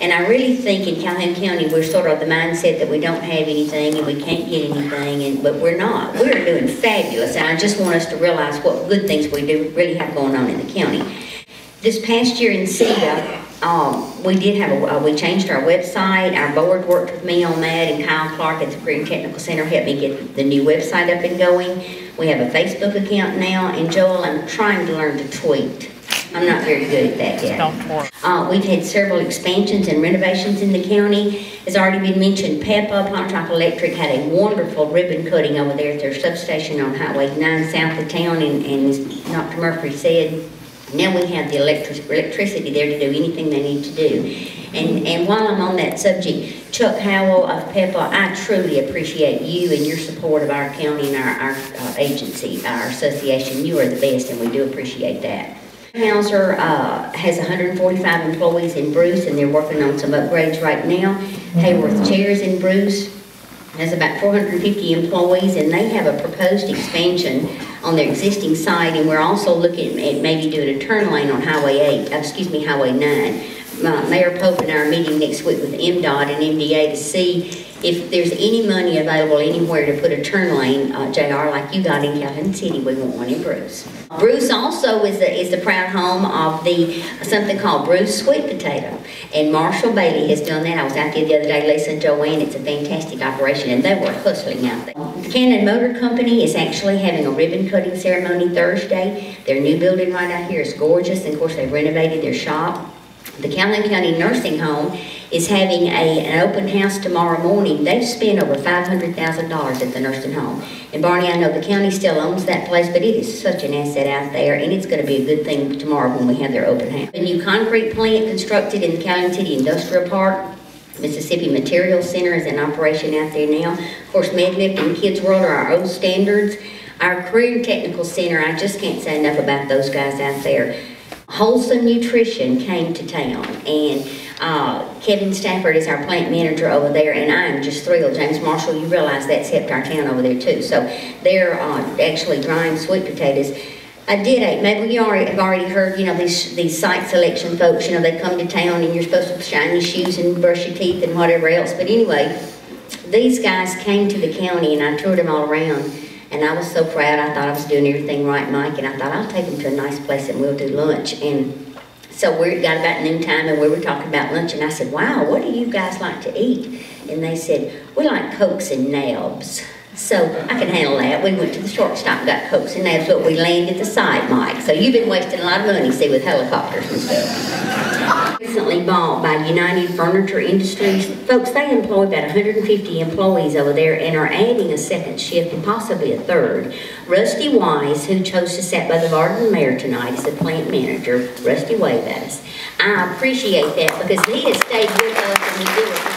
And I really think in Calhoun County, we're sort of the mindset that we don't have anything and we can't get anything, and, but we're not. We're doing fabulous, and I just want us to realize what good things we do really have going on in the county. This past year in CEDA, um, we did have, a uh, we changed our website, our board worked with me on that, and Kyle Clark at the and Technical Center helped me get the new website up and going. We have a Facebook account now, and Joel, I'm trying to learn to tweet. I'm not very good at that yet. Don't. Uh, we've had several expansions and renovations in the county. As already been mentioned, PEPA, Pontotoc Electric had a wonderful ribbon cutting over there at their substation on Highway 9 south of town, and, and as Dr. Murphy said, now we have the electric, electricity there to do anything they need to do. And, and while I'm on that subject, Chuck Howell of PEPA, I truly appreciate you and your support of our county and our, our uh, agency, our association. You are the best, and we do appreciate that. Hauser uh, has 145 employees in Bruce, and they're working on some upgrades right now. Hayworth Chairs in Bruce has about 450 employees, and they have a proposed expansion on their existing site, and we're also looking at maybe doing a turn lane on Highway 8, uh, excuse me, Highway 9. Mayor Pope and I are meeting next week with MDOT and MDA to see if there's any money available anywhere to put a turn lane, uh, JR, like you got in Calhoun City, we want one in Bruce. Bruce also is the, is the proud home of the, something called Bruce Sweet Potato. And Marshall Bailey has done that. I was out there the other day, Lisa and Joanne, it's a fantastic operation, and they were hustling out there. The Cannon Motor Company is actually having a ribbon cutting ceremony Thursday. Their new building right out here is gorgeous, and of course, they renovated their shop. The Calhoun County Nursing Home is having a, an open house tomorrow morning. They've spent over $500,000 at the nursing home. And Barney, I know the county still owns that place, but it is such an asset out there, and it's going to be a good thing tomorrow when we have their open house. A new concrete plant constructed in the Calhoun City Industrial Park. Mississippi Materials Center is in operation out there now. Of course, MedLift and Kids World are our old standards. Our Career Technical Center, I just can't say enough about those guys out there. Wholesome Nutrition came to town, and uh, Kevin Stafford is our plant manager over there, and I'm just thrilled. James Marshall, you realize that's helped our town over there too. So they're uh, actually drying sweet potatoes. I did a, maybe you already have already heard, you know, these these site selection folks, you know, they come to town and you're supposed to shine your shoes and brush your teeth and whatever else. But anyway, these guys came to the county and I toured them all around. And I was so proud. I thought I was doing everything right, Mike. And I thought I'll take them to a nice place and we'll do lunch. And so we got about noontime and we were talking about lunch. And I said, wow, what do you guys like to eat? And they said, we like cokes and nabs. So I can handle that. We went to the shortstop and got cokes and nabs, but we landed the site, Mike. So you've been wasting a lot of money, see, with helicopters and stuff. Recently bought by United Furniture Industries. Folks, they employ about 150 employees over there and are adding a second shift and possibly a third. Rusty Wise, who chose to sit by the Vardaman Mayor tonight, is the plant manager. Rusty, wave at us. I appreciate that because he has stayed with us and him. Thank